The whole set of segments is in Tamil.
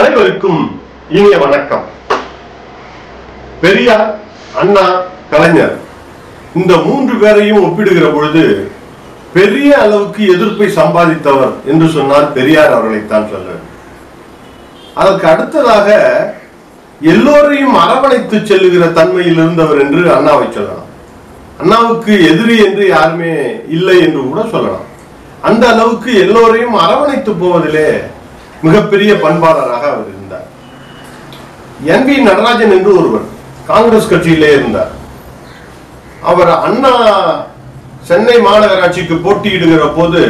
அனைவருக்கும் இனிய வணக்கம். பெரியார் அண்ணா கலைஞர் இந்த மூன்று பேரையும் ஒப்பிடுகிற பொழுது பெரிய அளவுக்கு எதிர்ப்பை சம்பாதித்தவர் என்று சொன்னால் பெரியார் அவர்களைத்தான் சொல்ல அதற்கு அடுத்ததாக எல்லோரையும் அரவணைத்து செல்லுகிற தன்மையில் இருந்தவர் என்று அண்ணாவை சொல்லலாம். அண்ணாவுக்கு எதிரி என்று யாருமே இல்லை என்று கூட சொல்லலாம். அந்த அளவுக்கு எல்லோரையும் அரவணைத்து போவதிலே மிகப்பெரிய பண்பாளராக அவர் இருந்தார். என் வி நடராஜன் என்று ஒருவர் காங்கிரஸ் கட்சியிலே இருந்தார். அவர் அண்ணா சென்னை மாநகராட்சிக்கு போட்டியிடுகிற போது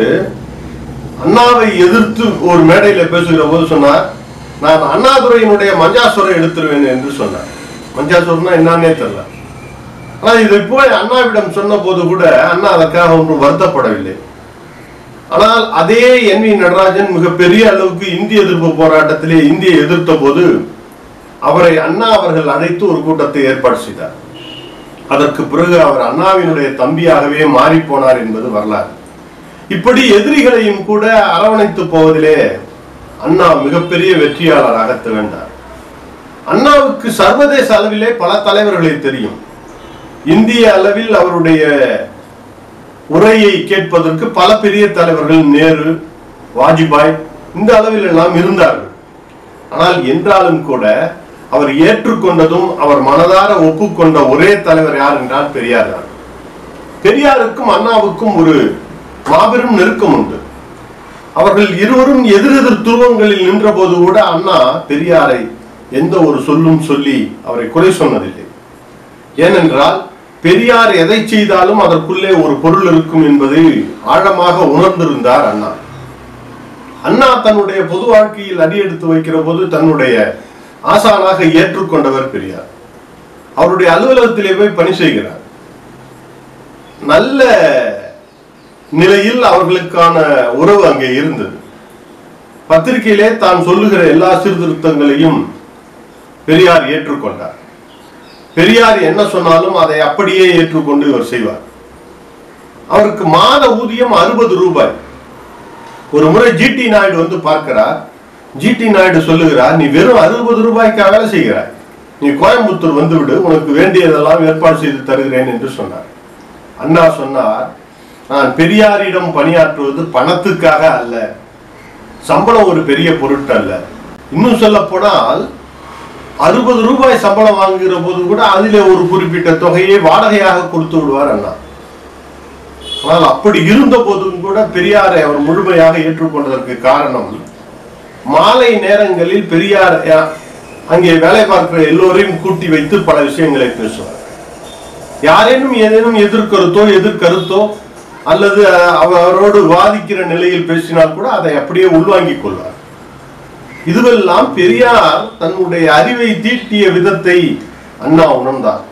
அண்ணாவை எதிர்த்து ஒரு மேடையில பேசுகிற போது சொன்னார் நான் அண்ணாதுரையினுடைய மஞ்சாசுரை எடுத்துருவேன் என்று சொன்னார். மஞ்சாசுரம்னா என்னன்னே தெரியல. ஆனா இதை போய் அண்ணாவிடம் சொன்ன போது கூட அண்ணா அதற்காக ஒன்றும் வருத்தப்படவில்லை. ஆனால் அதே என் வி நடராஜன் மிகப்பெரிய அளவுக்கு இந்திய எதிர்ப்பு போராட்டத்திலே இந்தியை எதிர்த்த போது அவரை அண்ணா அவர்கள் அழைத்து ஒரு கூட்டத்தை ஏற்பாடு செய்தார். அதற்கு பிறகு அவர் அண்ணாவினுடைய தம்பியாகவே மாறி போனார் என்பது வரலாறு. இப்படி எதிரிகளையும் கூட அரவணைத்து போவதிலே அண்ணா மிகப்பெரிய வெற்றியாளராக திகழ்ந்தார். அண்ணாவுக்கு சர்வதேச அளவிலே பல தலைவர்களை தெரியும். இந்திய அளவில் அவருடைய உரையை கேட்பதற்கு பல பெரிய தலைவர்கள் நேரு வாஜ்பாய் இந்த அளவில் எல்லாம் இருந்தார்கள். ஆனால் என்றாலும் கூட அவர் ஏற்றுக்கொண்டதும் அவர் மனதார ஒப்புக்கொண்ட ஒரே தலைவர் யார் என்றால் பெரியார் தான். பெரியாருக்கும் அண்ணாவுக்கும் ஒரு மாபெரும் நெருக்கம் உண்டு. அவர்கள் இருவரும் எதிரெதிர் துருவங்களில் நின்ற போது கூட அண்ணா பெரியாரை எந்த ஒரு சொல்லும் சொல்லி அவரை குறை சொன்னதில்லை. ஏனென்றால் பெரியார் எதை செய்தாலும் அதற்குள்ளே ஒரு பொருள் இருக்கும் என்பதை ஆழமாக உணர்ந்திருந்தார் அண்ணா. அண்ணா தன்னுடைய பொது வாழ்க்கையில் அடியெடுத்து வைக்கிற போது தன்னுடைய ஆசானாக ஏற்றுக்கொண்டவர் பெரியார். அவருடைய அலுவலகத்திலே போய் பணி செய்கிறார். நல்ல நிலையில் அவர்களுக்கான உறவு அங்கே இருந்தது. பத்திரிகையிலே தான் சொல்லுகிற எல்லா சீர்திருத்தங்களையும் பெரியார் ஏற்றுக்கொண்டார். பெரியார் என்ன சொன்னாலும் அதை அப்படியே ஏற்றுக்கொண்டு இவர் செய்வார். அவருக்கு மாத ஊதியம் அறுபது ரூபாய். ஒரு முறை ஜிடி நாயுடு வந்து பார்க்கிறார். ஜிடி நாயுடு சொல்லுகிறார் நீ வெறும் அறுபது ரூபாய்க்கா வேலை செய்கிறாய். நீ கோயம்புத்தூர் வந்துவிடு உனக்கு வேண்டியதெல்லாம் ஏற்பாடு செய்து தருகிறேன் என்று சொன்னார். அண்ணா சொன்னார் நான் பெரியாரிடம் பணியாற்றுவது பணத்துக்காக அல்ல சம்பளம் ஒரு பெரிய பொருட்டு அல்ல இன்னும் சொல்ல போனால் அறுபது ரூபாய் சம்பளம் வாங்குகிற போது கூட அதிலே ஒரு குறிப்பிட்ட தொகையை வாடகையாக கொடுத்து விடுவார் அண்ணா. ஆனால் அப்படி இருந்த போதும் கூட பெரியாரை அவர் முழுமையாக ஏற்றுக்கொண்டதற்கு காரணம் மாலை நேரங்களில் பெரியார் அங்கே வேலை பார்க்கிற எல்லோரையும் கூட்டி வைத்து பல விஷயங்களை பேசுவார். யாரேனும் ஏதேனும் எதிர்கருத்தோ எதிர்கருத்தோ அல்லது அவரோடு வாதிக்கிற நிலையில் பேசினால் கூட அதை அப்படியே உள்வாங்கிக் கொள்வார். இதுவெல்லாம் பெரியார் தன்னுடைய அறிவை தீட்டிய விதத்தை அண்ணா உணர்ந்தார்.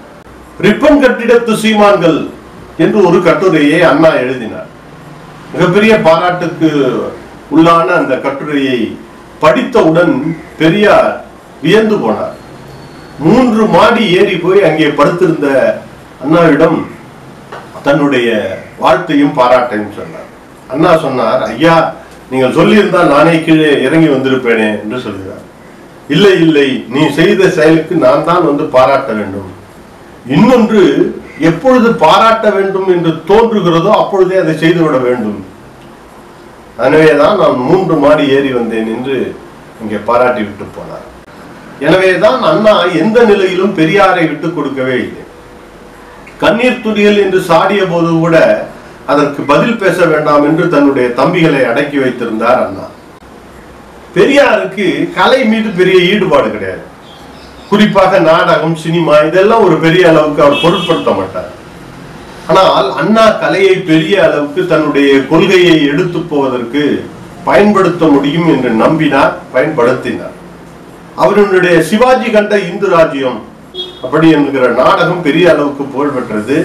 ரிப்பன் கட்டிடத்து சீமான்கள் என்று ஒரு கட்டுரையை அண்ணா எழுதினார். மிகப்பெரிய பாராட்டுக்கு உள்ளான அந்த கட்டுரையை படித்தவுடன் பெரியார் வியந்து போனார். மூன்று மாடி ஏறி போய் அங்கே படுத்திருந்த அண்ணாவிடம் தன்னுடைய வாழ்த்தையும் பாராட்டையும் சொன்னார். அண்ணா சொன்னார் ஐயா நீங்கள் சொல்லியிருந்தால் நானே கீழே இறங்கி வந்திருப்பேனே என்று சொல்கிறார். இல்லை இல்லை நீ செய்த செயலுக்கு நான் தான் வந்து பாராட்ட வேண்டும். இன்னொன்று எப்பொழுது பாராட்ட வேண்டும் என்று தோன்றுகிறதோ அப்பொழுதே அதை செய்துவிட வேண்டும். எனவேதான் நான் மூன்று மாடி ஏறி வந்தேன் என்று இங்கே பாராட்டி விட்டு போனார். எனவேதான் அண்ணா எந்த நிலையிலும் பெரியாரை விட்டு கொடுக்கவே இல்லை. கண்ணீர் துளிகள் என்று சாடிய போது கூட அதற்கு பதில் பேச வேண்டாம் என்று தன்னுடைய தம்பிகளை அடக்கி வைத்திருந்தார் அண்ணா. பெரியாருக்கு கலை மீது பெரிய ஈடுபாடு கிடையாது. குறிப்பாக நாடகம் சினிமா இதெல்லாம் ஒரு பெரிய அளவுக்கு அவர் பொருட்படுத்த மாட்டார். ஆனால் அண்ணா கலையை பெரிய அளவுக்கு தன்னுடைய கொள்கையை எடுத்து போவதற்கு பயன்படுத்த முடியும் என்று நம்பினார் பயன்படுத்தினார். அவருடைய சிவாஜி கண்ட இந்து ராஜ்யம் அப்படி என்கிற நாடகம் பெரிய அளவுக்கு புகழ் பெற்றது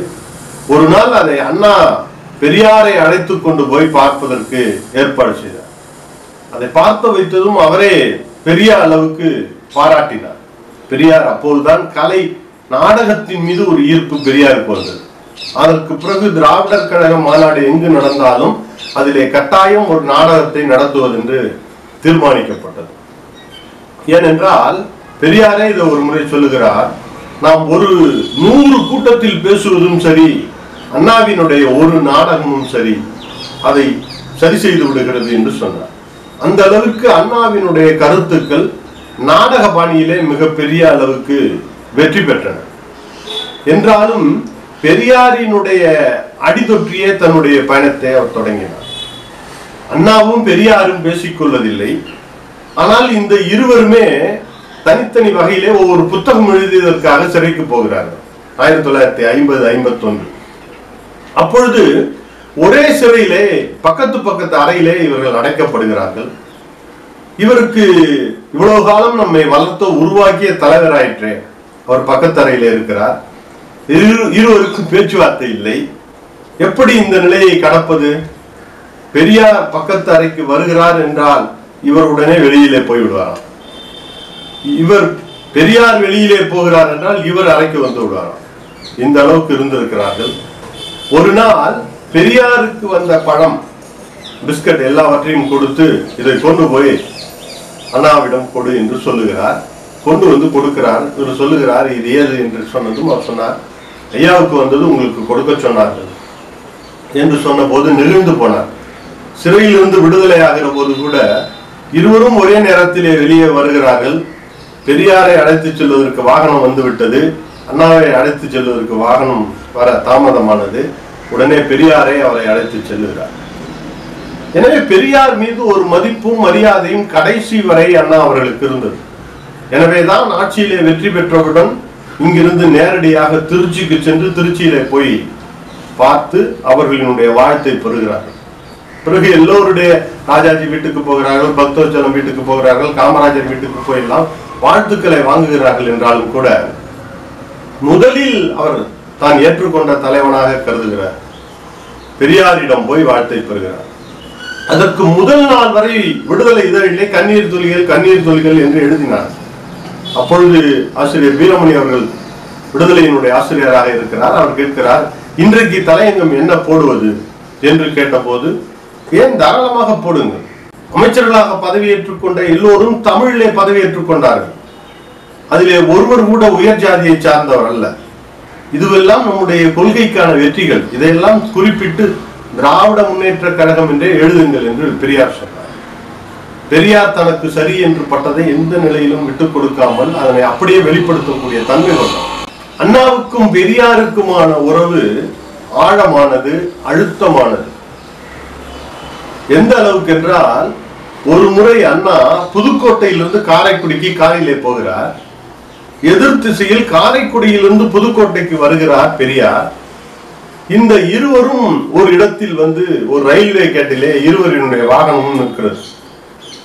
ஒரு நாள் அதை அண்ணா பெரியாரை அழைத்து கொண்டு போய் பார்ப்பதற்கு ஏற்பாடு செய்தார். அதை பார்த்து வைத்ததும் அவரே பெரிய அளவுக்கு பாராட்டினார். பெரியார் அப்போதுதான் கலை நாடகத்தின் மீது ஒரு ஈர்ப்பு பெரியாருக்கு வந்தது அதற்கு பிறகு திராவிடர் கழக மாநாடு எங்கு நடந்தாலும் அதிலே கட்டாயம் ஒரு நாடகத்தை நடத்துவது என்று தீர்மானிக்கப்பட்டது. ஏனென்றால் பெரியாரே இதை ஒரு முறை சொல்லுகிறார். நாம் ஒரு நூறு கூட்டத்தில் பேசுவதும் சரி அண்ணாவினுடைய ஒரு நாடகமும் சரி அதை சரி செய்து விடுகிறது என்று சொன்னார். அந்த அளவுக்கு அண்ணாவினுடைய கருத்துக்கள் நாடக பாணியிலே மிகப்பெரிய அளவுக்கு வெற்றி பெற்றன. என்றாலும் பெரியாரினுடைய அடிதொற்றியே தன்னுடைய பயணத்தை அவர் தொடங்கினார். அண்ணாவும் பெரியாரும் பேசிக்கொள்வதில்லை ஆனால் இந்த இருவருமே தனித்தனி வகையிலே ஒவ்வொரு புத்தகம் எழுதியதற்காக சிறைக்கு போகிறார்கள். ஆயிரத்தி தொள்ளாயிரத்தி ஐம்பது ஐம்பத்தொன்று. அப்பொழுது ஒரே சிறையிலே பக்கத்து பக்கத்து அறையிலே இவர்கள் அடைக்கப்படுகிறார்கள். இவருக்கு இவ்வளவு காலம் நம்மை வளர்த்த உருவாக்கிய தலைவராயிற்றே. அவர் பக்கத்து அறையிலே இருக்கிறார். இரு இருவருக்கும் பேச்சுவார்த்தை இல்லை. எப்படி இந்த நிலையை கடப்பது? பெரியார் பக்கத்து அறைக்கு வருகிறார் என்றால் இவர் உடனே வெளியிலே போய்விடுவாராம். இவர் பெரியார் வெளியிலே போகிறார் என்றால் இவர் அறைக்கு வந்து விடுவாராம். இந்த அளவுக்கு இருந்திருக்கிறார்கள். ஒரு நாள் பெரியாருக்கு வந்த பழம் பிஸ்கட் எல்லாவற்றையும் கொடுத்து இதை கொண்டு போய் அண்ணாவிடம் கொடு என்று சொல்லுகிறார். கொண்டு வந்து கொடுக்கிறார் இவர் சொல்லுகிறார். இது ஏது என்று சொன்னதும் அவர் சொன்னார் ஐயாவுக்கு வந்தது உங்களுக்கு கொடுக்க சொன்னார்கள் என்று சொன்னபோது நெகிழ்ந்து போனார். சிறையிலிருந்து விடுதலை ஆகிற போது கூட இருவரும் ஒரே நேரத்திலே வெளியே வருகிறார்கள். பெரியாரை அழைத்துச் செல்வதற்கு வாகனம் வந்துவிட்டது அண்ணாவை அழைத்துச் செல்வதற்கு வாகனம் வர தாமதமானது. உடனே பெரியாரை அவரை அழைத்து செல்லுகிறார். எனவே பெரியார் மீது ஒரு மதிப்பும் மரியாதையும் கடைசி வரை அண்ணா அவர்களுக்கு இருந்தது. எனவேதான் ஆட்சியிலே வெற்றி பெற்றவுடன் இங்கிருந்து நேரடியாக திருச்சிக்கு சென்று திருச்சியிலே போய் பார்த்து அவர்களினுடைய வாழ்த்தை பெறுகிறார்கள். பிறகு எல்லோருடைய ராஜாஜி வீட்டுக்கு போகிறார்கள் பக்தோச்சலம் வீட்டுக்கு போகிறார்கள் காமராஜர் வீட்டுக்கு போயெல்லாம் வாழ்த்துக்களை வாங்குகிறார்கள் என்றாலும் கூட முதலில் அவர் தான் ஏற்றுக்கொண்ட தலைவனாக கருதுகிறார். பெரியாரிடம் போய் வாழ்த்தை பெறுகிறார். அதற்கு முதல் நாள் வரை விடுதலை இதழிலே கண்ணீர் துளிகள் கண்ணீர் துளிகள் என்று எழுதினார். அப்பொழுது ஆசிரியர் வீரமணி அவர்கள் விடுதலையினுடைய ஆசிரியராக இருக்கிறார். அவர் கேட்கிறார் இன்றைக்கு தலையங்கம் என்ன போடுவது? என்று கேட்டபோது ஏன் தாராளமாக போடுங்கள். அமைச்சர்களாக பதவியேற்றுக் கொண்ட எல்லோரும் தமிழிலே பதவியேற்றுக் கொண்டார்கள் அதிலே ஒருவர் கூட உயர் ஜாதியை சார்ந்தவர் அல்ல. இதுவெல்லாம் நம்முடைய கொள்கைக்கான வெற்றிகள். இதையெல்லாம் குறிப்பிட்டு திராவிட முன்னேற்ற கழகம் என்றே எழுதுங்கள் என்று பெரியார் சொன்னார். பெரியார் தனக்கு சரி என்று பட்டதை எந்த நிலையிலும் விட்டுக் கொடுக்காமல் அதனை அப்படியே வெளிப்படுத்தக்கூடிய தன்மை கொண்டார் அண்ணாவுக்கும் பெரியாருக்குமான உறவு ஆழமானது அழுத்தமானது. எந்த அளவுக்கு என்றால் ஒரு முறை அண்ணா புதுக்கோட்டையிலிருந்து காரைக்குடிக்கு காரிலே போகிறார். எதிர் திசையில் காரைக்குடியிலிருந்து புதுக்கோட்டைக்கு வருகிறார் பெரியார். இந்த இருவரும் ஒரு இடத்தில் வந்து ஒரு ரயில்வே கேட்டிலே இருவரினுடைய வாகனமும் நிற்கிறது.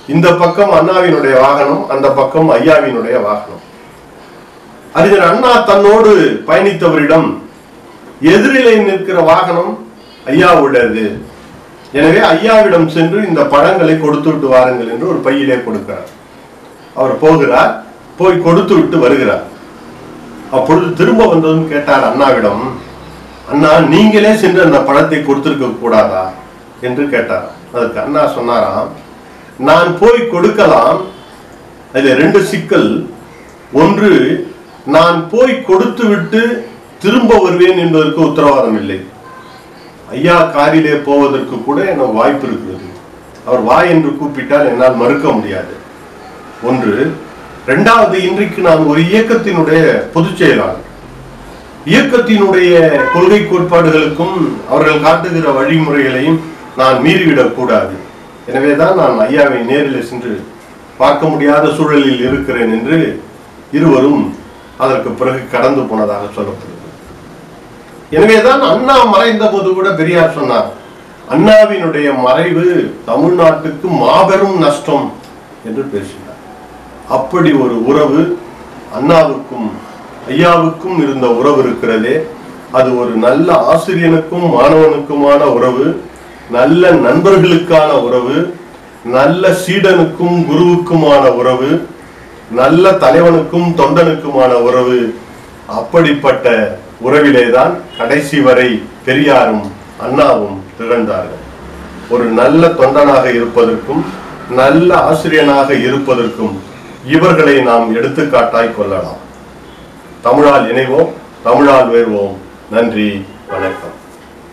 இந்த பக்கம் அண்ணாவினுடைய வாகனம் அந்த பக்கம் ஐயாவினுடைய வாகனம். அறிஞர் அண்ணா தன்னோடு பயணித்தவரிடம் எதிரிலே நிற்கிற வாகனம் ஐயாவுடையது. எனவே ஐயாவிடம் சென்று இந்த பழங்களை கொடுத்து விட்டு வாருங்கள் என்று ஒரு பையிலே கொடுக்கிறார். அவர் போகிறார். போய் கொடுத்து விட்டு வருகிறார். அப்பொழுது திரும்ப வந்ததும் கேட்டார் அண்ணாவிடம் அண்ணா நீங்களே சென்று அந்த பழத்தை கொடுத்திருக்க கூடாதா? என்று கேட்டார். அதுக்கு அண்ணா சொன்னாராம் நான் போய் கொடுக்கலாம். அதில் ரெண்டு சிக்கல். ஒன்று நான் போய் கொடுத்து விட்டு திரும்ப வருவேன் என்பதற்கு உத்தரவாதம் இல்லை ஐயா காரிலே போவதற்கு கூட எனக்கு வாய்ப்பு இருக்கிறது. அவர் வா என்று கூப்பிட்டால் என்னால் மறுக்க முடியாது. ஒன்று ரெண்டாவது இன்றைக்கு நான் ஒரு இயக்கத்தினுடைய பொதுச் செயலாளர். இயக்கத்தினுடைய கொள்கை கோட்பாடுகளுக்கும் அவர்கள் காட்டுகிற வழிமுறைகளையும் நான் மீறிவிடக் கூடாது. எனவேதான் நான் ஐயாவை நேரில் சென்று பார்க்க முடியாத சூழலில் இருக்கிறேன் என்று இருவரும் அதற்கு பிறகு கடந்து போனதாக சொல்லப்படுகிறது. எனவேதான் அண்ணா மறைந்த போது கூட பெரியார் சொன்னார் அண்ணாவினுடைய மறைவு தமிழ்நாட்டுக்கு மாபெரும் நஷ்டம் என்று பேசினார். அப்படி ஒரு உறவு அண்ணாவுக்கும் ஐயாவுக்கும் இருந்த உறவு இருக்கிறதே அது ஒரு நல்ல ஆசிரியனுக்கும் மாணவனுக்குமான உறவு நல்ல நண்பர்களுக்கான உறவு நல்ல சீடனுக்கும் குருவுக்குமான உறவு நல்ல தலைவனுக்கும் தொண்டனுக்குமான உறவு. அப்படிப்பட்ட உறவிலேதான் கடைசி வரை பெரியாரும் அண்ணாவும் திகழ்ந்தார்கள். ஒரு நல்ல தொண்டனாக இருப்பதற்கும் நல்ல ஆசிரியனாக இருப்பதற்கும் இவர்களை நாம் எடுத்துக்காட்டாய் கொள்ளலாம். தமிழால் இணைவோம் தமிழால் உயர்வோம் நன்றி வணக்கம்.